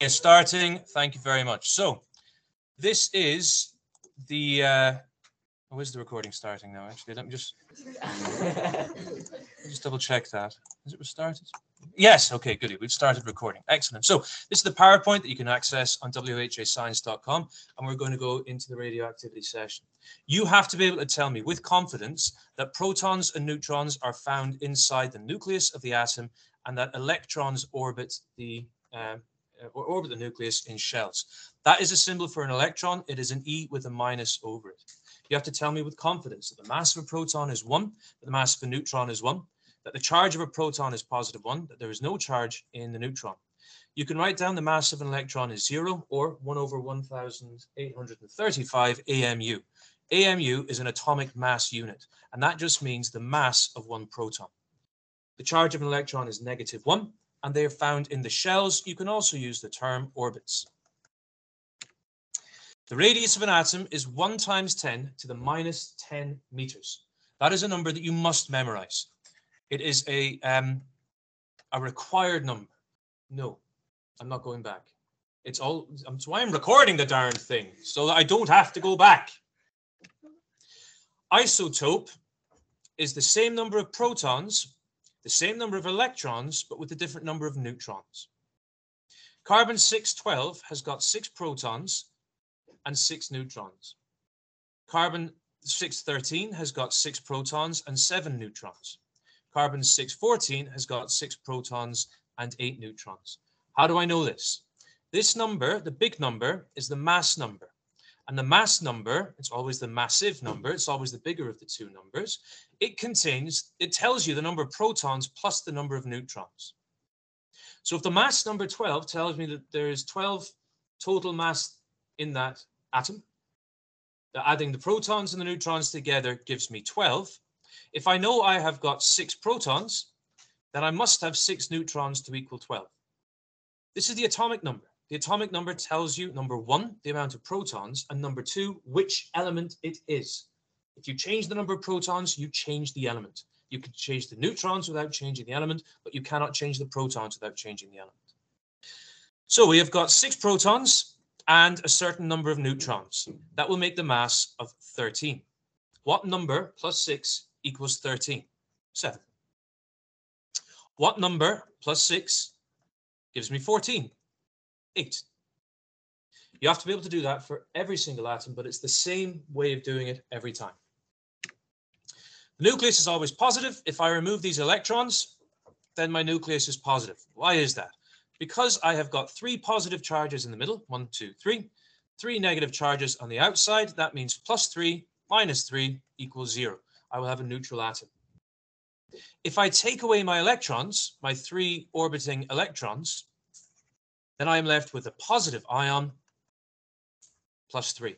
is starting. Thank you very much. So, this is the. Uh, oh, is the recording starting now? Actually, let me just just double check that. Is it started? Yes. Okay. Good. We've started recording. Excellent. So this is the PowerPoint that you can access on whascience.com, and we're going to go into the radioactivity session. You have to be able to tell me with confidence that protons and neutrons are found inside the nucleus of the atom, and that electrons orbit the um, Uh, or orbit the nucleus in shells. That is a symbol for an electron. It is an E with a minus over it. You have to tell me with confidence that the mass of a proton is one, that the mass of a neutron is one, that the charge of a proton is positive one, that there is no charge in the neutron. You can write down the mass of an electron is zero or one over 1,835 AMU. AMU is an atomic mass unit, and that just means the mass of one proton. The charge of an electron is negative one, and they are found in the shells. You can also use the term orbits. The radius of an atom is 1 times 10 to the minus 10 meters. That is a number that you must memorize. It is a, um, a required number. No, I'm not going back. It's all, that's why I'm recording the darn thing, so that I don't have to go back. Isotope is the same number of protons the same number of electrons, but with a different number of neutrons. Carbon 612 has got six protons and six neutrons. Carbon 613 has got six protons and seven neutrons. Carbon 614 has got six protons and eight neutrons. How do I know this? This number, the big number, is the mass number. And the mass number, it's always the massive number, it's always the bigger of the two numbers. It contains, it tells you the number of protons plus the number of neutrons. So if the mass number 12 tells me that there is 12 total mass in that atom, that adding the protons and the neutrons together gives me 12. If I know I have got six protons, then I must have six neutrons to equal 12. This is the atomic number. The atomic number tells you, number one, the amount of protons, and number two, which element it is. If you change the number of protons, you change the element. You can change the neutrons without changing the element, but you cannot change the protons without changing the element. So we have got six protons and a certain number of neutrons. That will make the mass of 13. What number plus 6 equals 13? 7. What number plus 6 gives me 14? Eight. You have to be able to do that for every single atom, but it's the same way of doing it every time. The nucleus is always positive. If I remove these electrons, then my nucleus is positive. Why is that? Because I have got three positive charges in the middle, one, two, three, three negative charges on the outside. That means plus three minus three equals zero. I will have a neutral atom. If I take away my electrons, my three orbiting electrons, then I am left with a positive ion plus 3.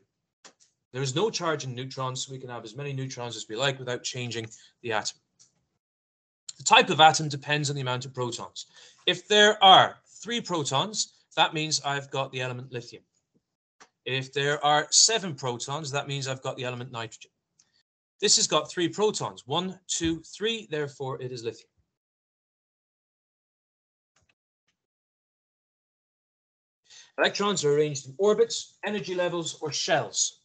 There is no charge in neutrons, so we can have as many neutrons as we like without changing the atom. The type of atom depends on the amount of protons. If there are three protons, that means I've got the element lithium. If there are seven protons, that means I've got the element nitrogen. This has got three protons, one, two, three, therefore it is lithium. Electrons are arranged in orbits, energy levels, or shells.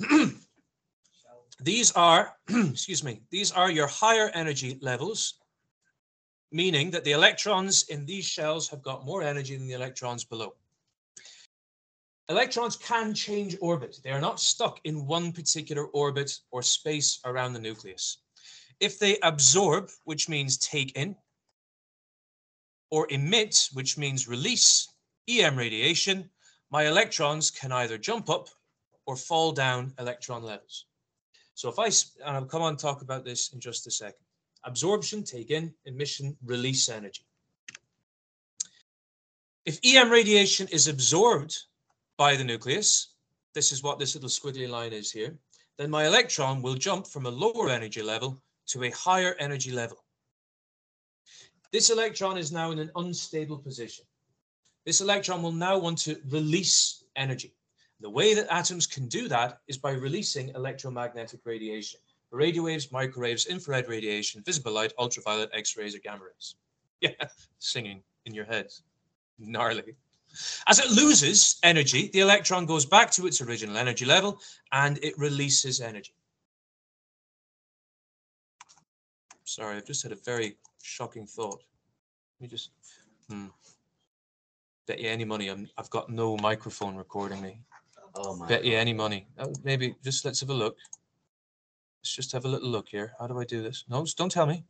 these are, excuse me, these are your higher energy levels, meaning that the electrons in these shells have got more energy than the electrons below. Electrons can change orbit. They are not stuck in one particular orbit or space around the nucleus. If they absorb, which means take in, or emit, which means release, EM radiation, my electrons can either jump up or fall down electron levels. So if I, and I'll come on talk about this in just a second. Absorption, take in, emission, release energy. If EM radiation is absorbed by the nucleus, this is what this little squiggly line is here, then my electron will jump from a lower energy level to a higher energy level. This electron is now in an unstable position. This electron will now want to release energy. The way that atoms can do that is by releasing electromagnetic radiation. Radio waves, microwaves, infrared radiation, visible light, ultraviolet, X-rays, or gamma rays. Yeah, singing in your heads. Gnarly. As it loses energy, the electron goes back to its original energy level and it releases energy. Sorry, I've just had a very shocking thought. Let me just hmm. bet you any money i have got no microphone recording me. Oh my bet God. you any money. Oh, maybe just let's have a look. Let's just have a little look here. How do I do this? No, don't tell me.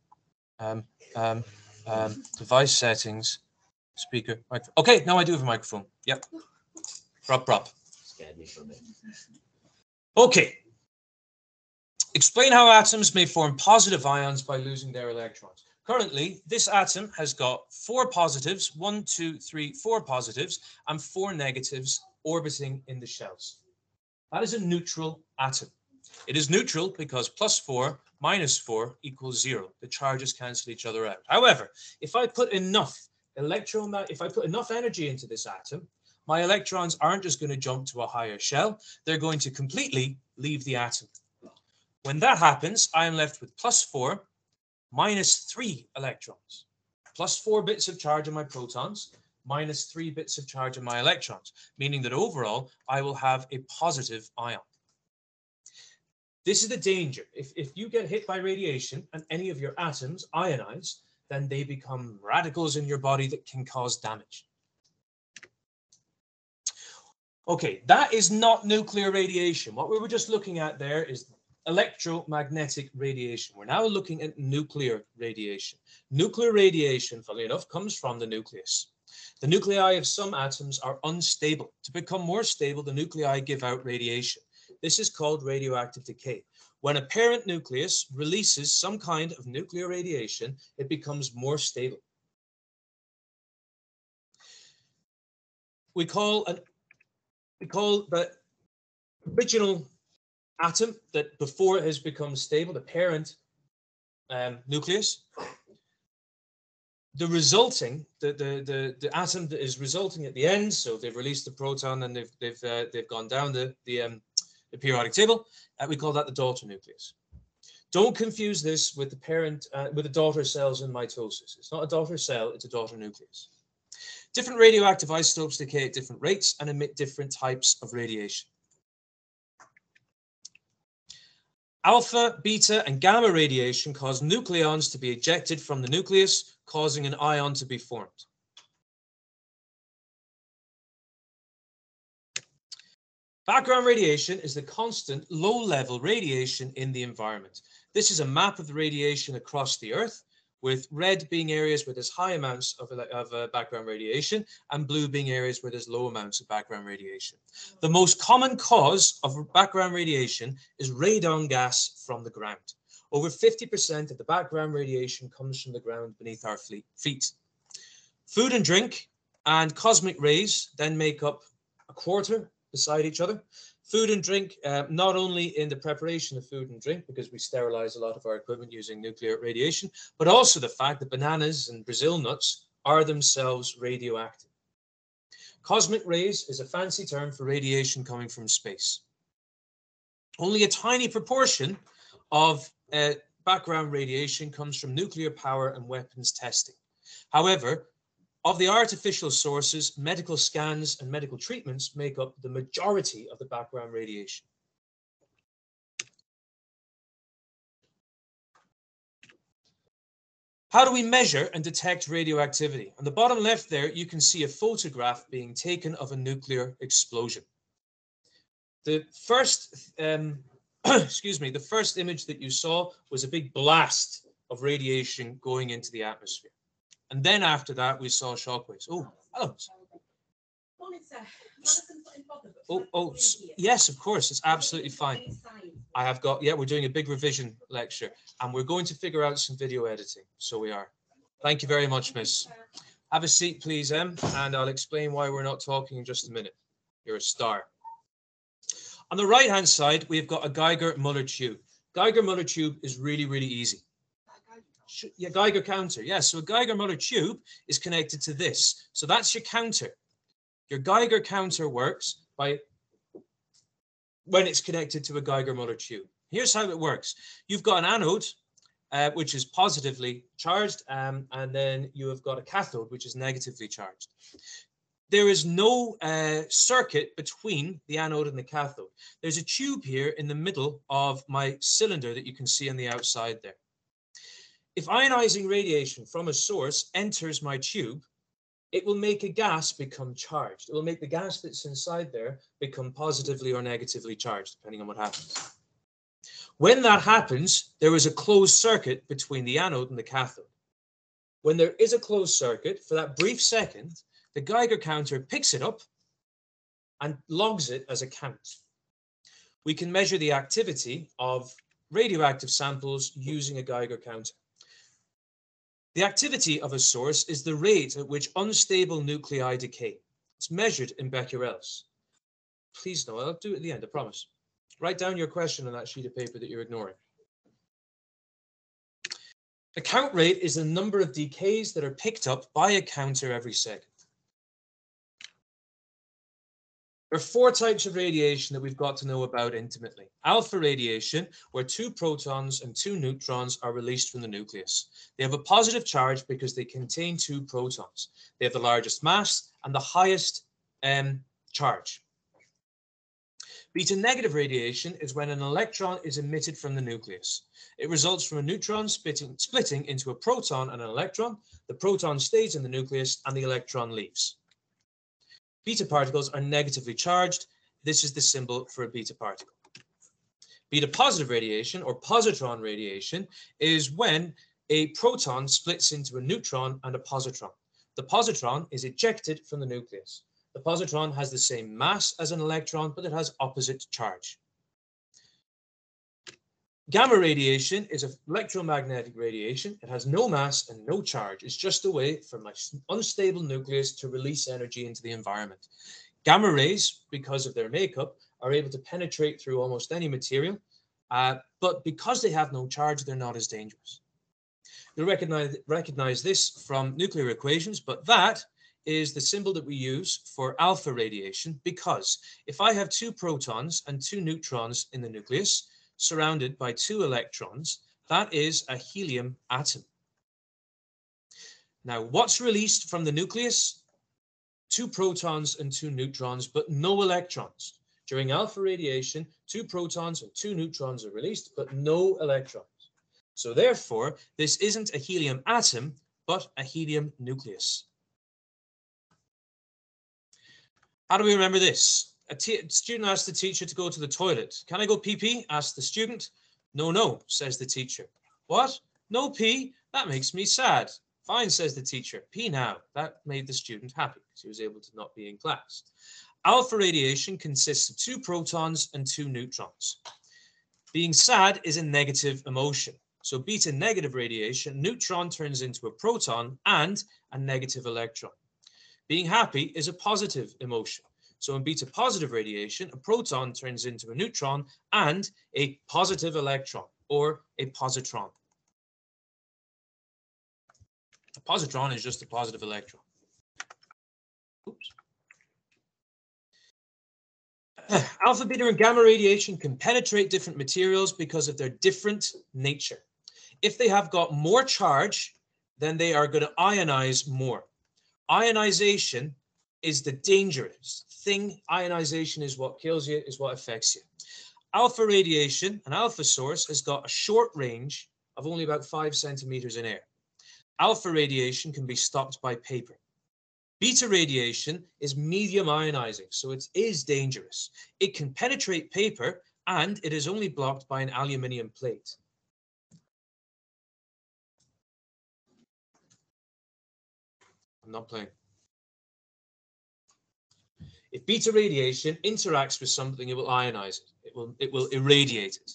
Um, um, um, device settings, speaker. Micro okay, now I do have a microphone. Yep. Prop, prop. Scared me for a bit. Okay. Explain how atoms may form positive ions by losing their electrons. Currently, this atom has got four positives, one, two, three, four positives, and four negatives orbiting in the shells. That is a neutral atom. It is neutral because plus 4 minus 4 equals 0. The charges cancel each other out. However, if I put enough electron, if I put enough energy into this atom, my electrons aren't just going to jump to a higher shell, they're going to completely leave the atom. When that happens, I am left with plus 4 minus 3 electrons, plus 4 bits of charge on my protons, minus 3 bits of charge on my electrons, meaning that overall I will have a positive ion. This is the danger. If, if you get hit by radiation and any of your atoms ionize, then they become radicals in your body that can cause damage. Okay, that is not nuclear radiation. What we were just looking at there is electromagnetic radiation. We're now looking at nuclear radiation. Nuclear radiation, funnily enough, comes from the nucleus. The nuclei of some atoms are unstable. To become more stable, the nuclei give out radiation. This is called radioactive decay. When a parent nucleus releases some kind of nuclear radiation, it becomes more stable. We call an we call the original atom that before it has become stable, the parent um, nucleus, the resulting, the, the, the, the atom that is resulting at the end, so they've released the proton and they've, they've, uh, they've gone down the, the um, the periodic table. Uh, we call that the daughter nucleus. Don't confuse this with the parent, uh, with the daughter cells in mitosis. It's not a daughter cell, it's a daughter nucleus. Different radioactive isotopes decay at different rates and emit different types of radiation. Alpha, beta, and gamma radiation cause nucleons to be ejected from the nucleus, causing an ion to be formed. Background radiation is the constant low-level radiation in the environment. This is a map of the radiation across the Earth, with red being areas where there's high amounts of, of uh, background radiation and blue being areas where there's low amounts of background radiation. The most common cause of background radiation is radon gas from the ground. Over 50% of the background radiation comes from the ground beneath our feet. Food and drink and cosmic rays then make up a quarter beside each other. Food and drink, uh, not only in the preparation of food and drink, because we sterilize a lot of our equipment using nuclear radiation, but also the fact that bananas and Brazil nuts are themselves radioactive. Cosmic rays is a fancy term for radiation coming from space. Only a tiny proportion of uh, background radiation comes from nuclear power and weapons testing. However, of the artificial sources, medical scans and medical treatments make up the majority of the background radiation. How do we measure and detect radioactivity? On the bottom left there, you can see a photograph being taken of a nuclear explosion. The first, um, excuse me, the first image that you saw was a big blast of radiation going into the atmosphere. And then after that, we saw shockwaves. Oh, hello. Oh, oh, yes, of course. It's absolutely fine. I have got, yeah, we're doing a big revision lecture and we're going to figure out some video editing. So we are. Thank you very much, miss. Have a seat, please, Em, and I'll explain why we're not talking in just a minute. You're a star. On the right-hand side, we've got a Geiger-Muller tube. Geiger-Muller tube is really, really easy yeah, Geiger counter. Yeah, so a Geiger-Muller tube is connected to this. So that's your counter. Your Geiger counter works by when it's connected to a Geiger-Muller tube. Here's how it works. You've got an anode uh, which is positively charged, um, and then you have got a cathode, which is negatively charged. There is no uh, circuit between the anode and the cathode. There's a tube here in the middle of my cylinder that you can see on the outside there. If ionizing radiation from a source enters my tube, it will make a gas become charged. It will make the gas that's inside there become positively or negatively charged, depending on what happens. When that happens, there is a closed circuit between the anode and the cathode. When there is a closed circuit, for that brief second, the Geiger counter picks it up and logs it as a count. We can measure the activity of radioactive samples using a Geiger counter. The activity of a source is the rate at which unstable nuclei decay. It's measured in becquerels. Please no, I'll do it at the end, I promise. Write down your question on that sheet of paper that you're ignoring. The count rate is the number of decays that are picked up by a counter every second. There are four types of radiation that we've got to know about intimately. Alpha radiation, where two protons and two neutrons are released from the nucleus. They have a positive charge because they contain two protons. They have the largest mass and the highest um, charge. Beta negative radiation is when an electron is emitted from the nucleus. It results from a neutron splitting, splitting into a proton and an electron. The proton stays in the nucleus and the electron leaves. Beta particles are negatively charged. This is the symbol for a beta particle. Beta positive radiation or positron radiation is when a proton splits into a neutron and a positron. The positron is ejected from the nucleus. The positron has the same mass as an electron, but it has opposite charge. Gamma radiation is electromagnetic radiation. It has no mass and no charge. It's just a way for my unstable nucleus to release energy into the environment. Gamma rays, because of their makeup, are able to penetrate through almost any material, uh, but because they have no charge, they're not as dangerous. You'll recognize, recognize this from nuclear equations, but that is the symbol that we use for alpha radiation because if I have two protons and two neutrons in the nucleus, surrounded by two electrons, that is a helium atom. Now, what's released from the nucleus? Two protons and two neutrons, but no electrons. During alpha radiation, two protons and two neutrons are released, but no electrons. So therefore, this isn't a helium atom, but a helium nucleus. How do we remember this? A student asks the teacher to go to the toilet. Can I go pee pee? asks the student. No, no, says the teacher. What? No pee? That makes me sad. Fine, says the teacher. Pee now. That made the student happy because he was able to not be in class. Alpha radiation consists of two protons and two neutrons. Being sad is a negative emotion. So beta negative radiation, neutron turns into a proton and a negative electron. Being happy is a positive emotion. So in beta positive radiation, a proton turns into a neutron and a positive electron or a positron. A positron is just a positive electron. Oops. Alpha, beta, and gamma radiation can penetrate different materials because of their different nature. If they have got more charge, then they are going to ionize more. Ionization is the dangerous thing. Ionization is what kills you, is what affects you. Alpha radiation, an alpha source, has got a short range of only about five centimeters in air. Alpha radiation can be stopped by paper. Beta radiation is medium ionizing, so it is dangerous. It can penetrate paper and it is only blocked by an aluminium plate. I'm not playing. If beta radiation interacts with something, it will ionize it. It will, it will irradiate it.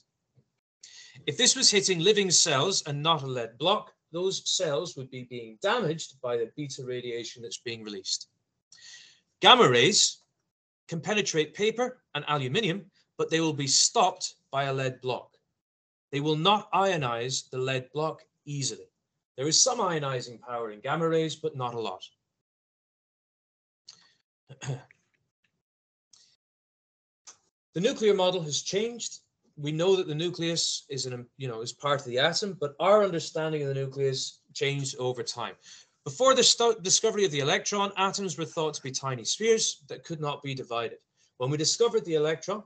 If this was hitting living cells and not a lead block, those cells would be being damaged by the beta radiation that's being released. Gamma rays can penetrate paper and aluminium, but they will be stopped by a lead block. They will not ionize the lead block easily. There is some ionizing power in gamma rays, but not a lot. the nuclear model has changed. we know that the nucleus is an you know is part of the atom, but our understanding of the nucleus changed over time. Before the discovery of the electron, atoms were thought to be tiny spheres that could not be divided. When we discovered the electron,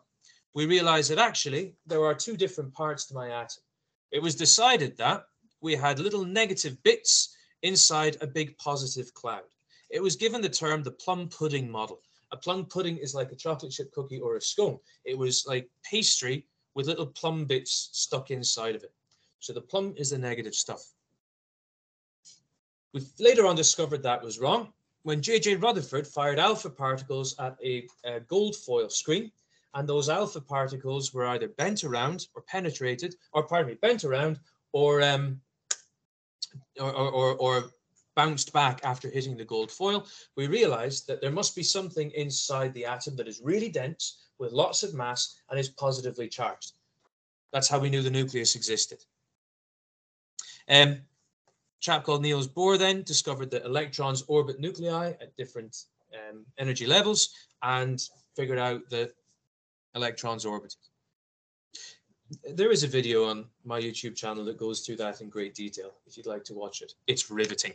we realized that actually there are two different parts to my atom. It was decided that we had little negative bits inside a big positive cloud. It was given the term the plum pudding model. A plum pudding is like a chocolate chip cookie or a scone. It was like pastry with little plum bits stuck inside of it. So the plum is the negative stuff. We later on discovered that was wrong when J.J. Rutherford fired alpha particles at a, a gold foil screen, and those alpha particles were either bent around or penetrated, or pardon me, bent around or um, or, or, or bounced back after hitting the gold foil, we realized that there must be something inside the atom that is really dense with lots of mass and is positively charged. That's how we knew the nucleus existed. Um, chap called Niels Bohr then discovered that electrons orbit nuclei at different um, energy levels and figured out that electrons orbited. There is a video on my YouTube channel that goes through that in great detail if you'd like to watch it. It's riveting.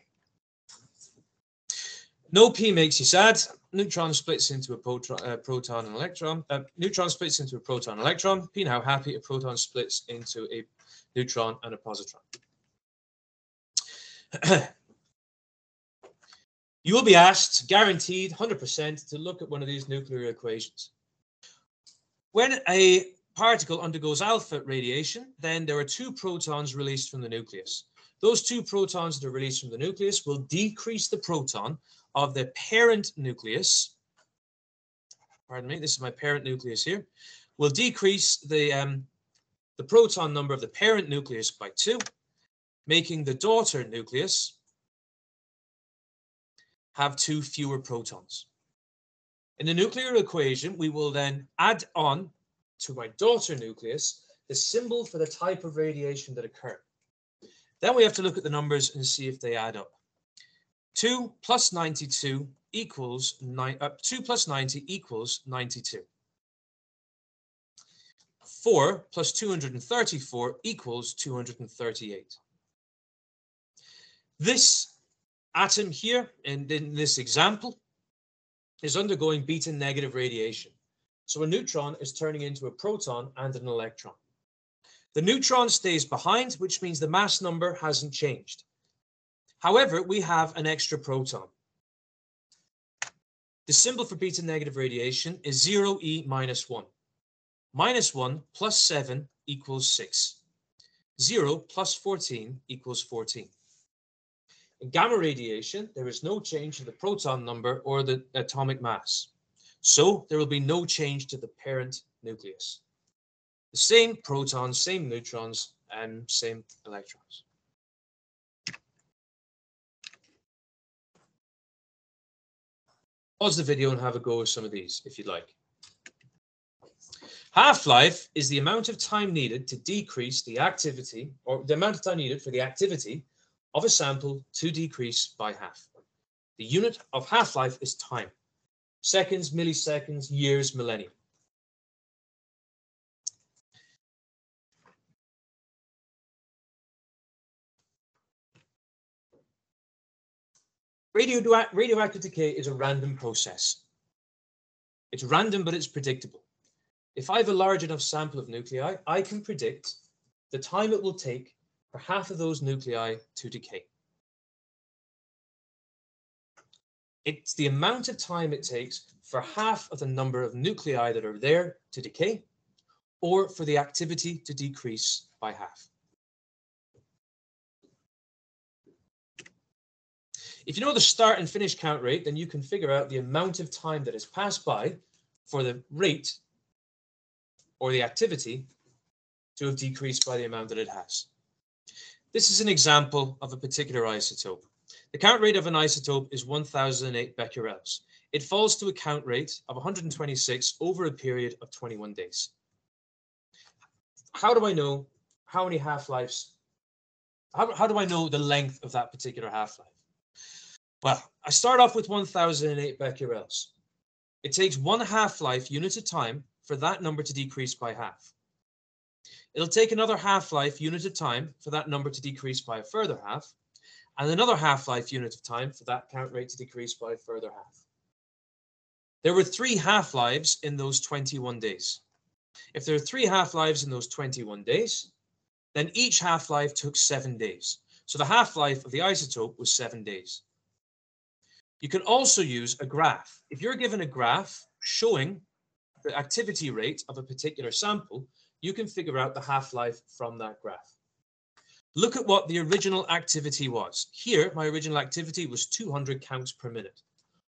No P makes you sad. Neutron splits into a proton, uh, proton and electron. Uh, neutron splits into a proton and electron. P now happy. A proton splits into a neutron and a positron. you will be asked, guaranteed, 100%, to look at one of these nuclear equations. When a particle undergoes alpha radiation, then there are two protons released from the nucleus. Those two protons that are released from the nucleus will decrease the proton of the parent nucleus. Pardon me, this is my parent nucleus here. Will decrease the, um, the proton number of the parent nucleus by two, making the daughter nucleus have two fewer protons. In the nuclear equation, we will then add on to my daughter nucleus the symbol for the type of radiation that occurred. Then we have to look at the numbers and see if they add up. 2 plus 92 equals nine, uh, 2 plus 90 equals 92. 4 plus 234 equals 238. This atom here, in, in this example, is undergoing beta negative radiation. So a neutron is turning into a proton and an electron. The neutron stays behind, which means the mass number hasn't changed. However, we have an extra proton. The symbol for beta negative radiation is 0e minus 1. Minus 1 plus 7 equals 6. 0 plus 14 equals 14. In gamma radiation, there is no change in the proton number or the atomic mass. So there will be no change to the parent nucleus. The same protons, same neutrons, and same electrons. Pause the video and have a go with some of these if you'd like. Half-life is the amount of time needed to decrease the activity, or the amount of time needed for the activity of a sample to decrease by half. The unit of half-life is time. Seconds, milliseconds, years, millennia. Radio, radioactive decay is a random process. It's random, but it's predictable. If I have a large enough sample of nuclei, I can predict the time it will take for half of those nuclei to decay. It's the amount of time it takes for half of the number of nuclei that are there to decay or for the activity to decrease by half. If you know the start and finish count rate, then you can figure out the amount of time that has passed by for the rate or the activity to have decreased by the amount that it has. This is an example of a particular isotope. The count rate of an isotope is 1008 becquerels. It falls to a count rate of 126 over a period of 21 days. How do I know how many half-lives? How, how do I know the length of that particular half-life? Well, I start off with 1008 becquerels. It takes one half-life unit of time for that number to decrease by half. It'll take another half-life unit of time for that number to decrease by a further half, and another half-life unit of time for that count rate to decrease by a further half. There were three half-lives in those 21 days. If there are three half-lives in those 21 days, then each half-life took seven days. So the half-life of the isotope was seven days. You can also use a graph. If you're given a graph showing the activity rate of a particular sample, you can figure out the half-life from that graph. Look at what the original activity was. Here, my original activity was 200 counts per minute.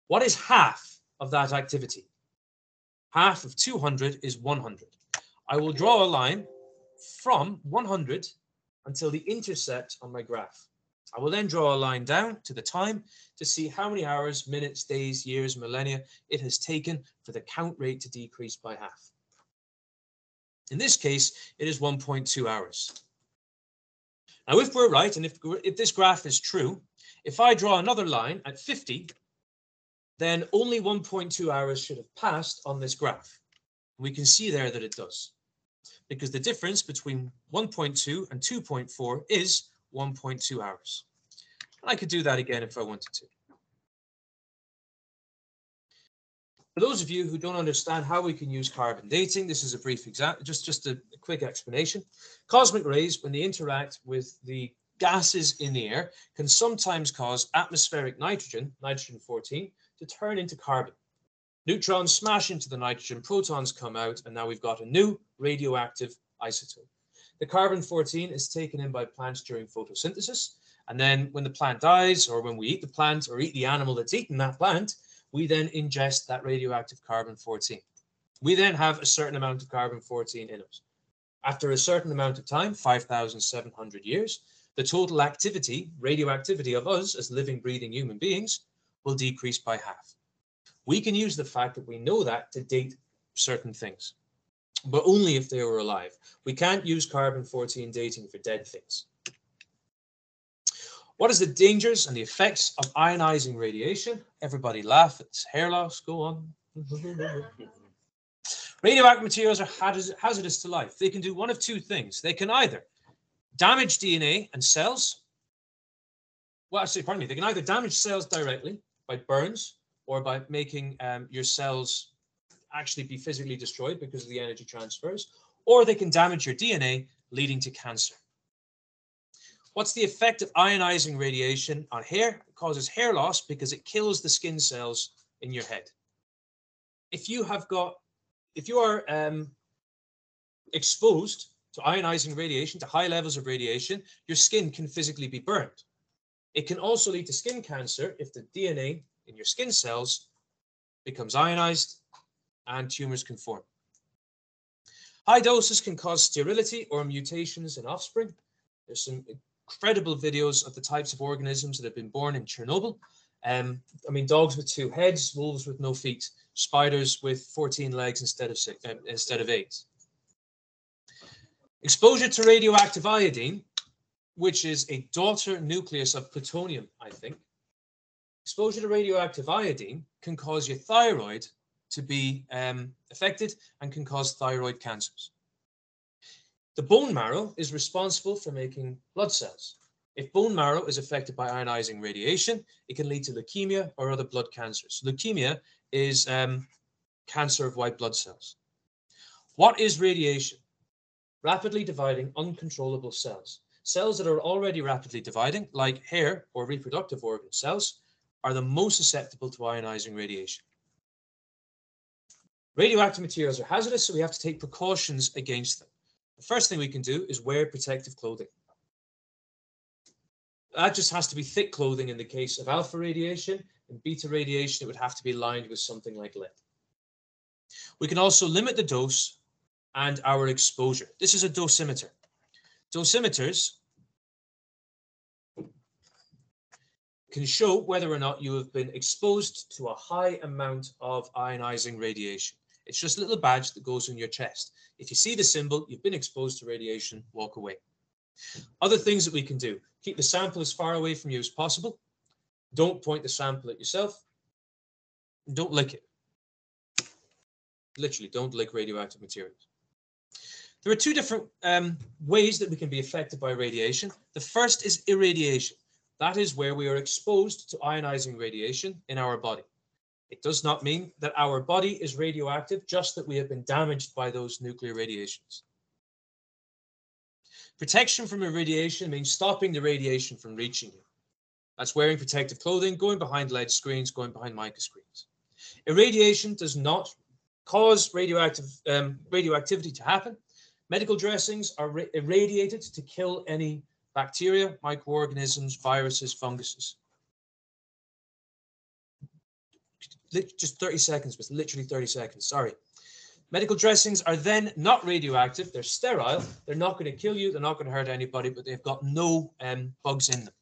What is half of that activity? Half of 200 is 100. I will draw a line from 100 until the intercept on my graph. I will then draw a line down to the time to see how many hours, minutes, days, years, millennia it has taken for the count rate to decrease by half. In this case, it is 1.2 hours. Now, if we're right, and if, if this graph is true, if I draw another line at 50, then only 1.2 hours should have passed on this graph. We can see there that it does, because the difference between 1.2 and 2.4 is 1.2 hours. I could do that again if I wanted to. For those of you who don't understand how we can use carbon dating, this is a brief example, just, just a quick explanation. Cosmic rays, when they interact with the gases in the air, can sometimes cause atmospheric nitrogen, nitrogen 14, to turn into carbon. Neutrons smash into the nitrogen, protons come out, and now we've got a new radioactive isotope. The carbon 14 is taken in by plants during photosynthesis. And then when the plant dies, or when we eat the plant or eat the animal that's eaten that plant, we then ingest that radioactive carbon 14. We then have a certain amount of carbon 14 in us. After a certain amount of time, 5,700 years, the total activity, radioactivity of us as living, breathing human beings will decrease by half. We can use the fact that we know that to date certain things, but only if they were alive. We can't use carbon 14 dating for dead things. What is the dangers and the effects of ionizing radiation? Everybody laugh, it's hair loss, go on. Radioactive materials are hazardous to life. They can do one of two things. They can either damage DNA and cells. Well, actually, pardon me, they can either damage cells directly by burns or by making um, your cells actually be physically destroyed because of the energy transfers, or they can damage your DNA, leading to cancer. What's the effect of ionizing radiation on hair? It causes hair loss because it kills the skin cells in your head. If you have got, if you are um, exposed to ionizing radiation, to high levels of radiation, your skin can physically be burned. It can also lead to skin cancer if the DNA in your skin cells becomes ionized and tumors can form. High doses can cause sterility or mutations in offspring. There's some incredible videos of the types of organisms that have been born in Chernobyl. Um, I mean, dogs with two heads, wolves with no feet, spiders with 14 legs instead of six, uh, instead of eight. Exposure to radioactive iodine, which is a daughter nucleus of plutonium, I think. Exposure to radioactive iodine can cause your thyroid to be um, affected and can cause thyroid cancers. The bone marrow is responsible for making blood cells. If bone marrow is affected by ionizing radiation, it can lead to leukemia or other blood cancers. Leukemia is um, cancer of white blood cells. What is radiation? Rapidly dividing uncontrollable cells. Cells that are already rapidly dividing, like hair or reproductive organ cells, are the most susceptible to ionizing radiation. Radioactive materials are hazardous, so we have to take precautions against them. The first thing we can do is wear protective clothing. That just has to be thick clothing in the case of alpha radiation. and beta radiation, it would have to be lined with something like lead. We can also limit the dose and our exposure. This is a dosimeter. Dosimeters can show whether or not you have been exposed to a high amount of ionizing radiation. It's just a little badge that goes on your chest. If you see the symbol, you've been exposed to radiation, walk away. Other things that we can do, keep the sample as far away from you as possible. Don't point the sample at yourself. Don't lick it. Literally, don't lick radioactive materials. There are two different um, ways that we can be affected by radiation. The first is irradiation. That is where we are exposed to ionizing radiation in our body. It does not mean that our body is radioactive, just that we have been damaged by those nuclear radiations. Protection from irradiation means stopping the radiation from reaching you. That's wearing protective clothing, going behind lead screens, going behind mica screens. Irradiation does not cause radioactive um, radioactivity to happen. Medical dressings are irradiated to kill any bacteria, microorganisms, viruses, funguses. Just 30 seconds, but literally 30 seconds, sorry. Medical dressings are then not radioactive, they're sterile, they're not going to kill you, they're not going to hurt anybody, but they've got no um, bugs in them.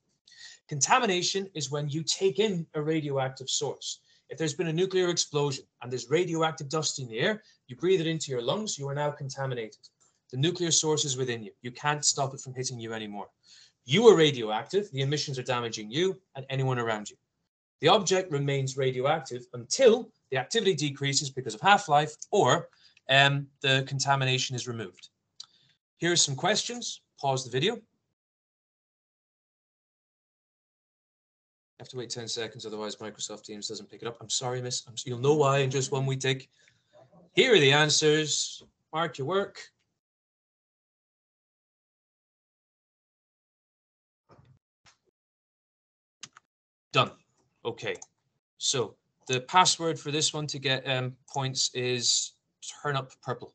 Contamination is when you take in a radioactive source. If there's been a nuclear explosion and there's radioactive dust in the air, you breathe it into your lungs, you are now contaminated. The nuclear source is within you. You can't stop it from hitting you anymore. You are radioactive, the emissions are damaging you and anyone around you. The object remains radioactive until the activity decreases because of half-life or um, the contamination is removed. Here are some questions. Pause the video. have to wait 10 seconds, otherwise Microsoft Teams doesn't pick it up. I'm sorry, miss. I'm, you'll know why in just one we take. Here are the answers. Mark your work. Okay. So the password for this one to get um, points is turn up purple.